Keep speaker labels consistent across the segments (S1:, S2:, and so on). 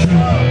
S1: Thank you.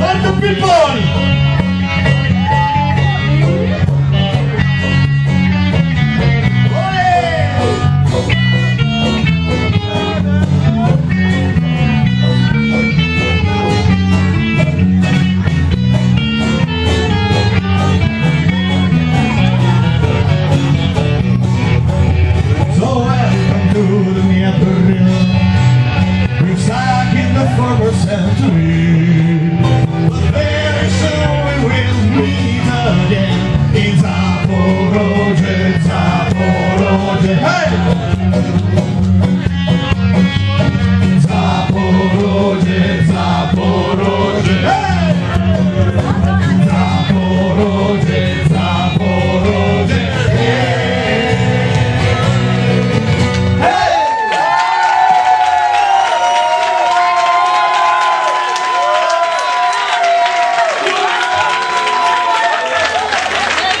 S1: Let the people Yeah.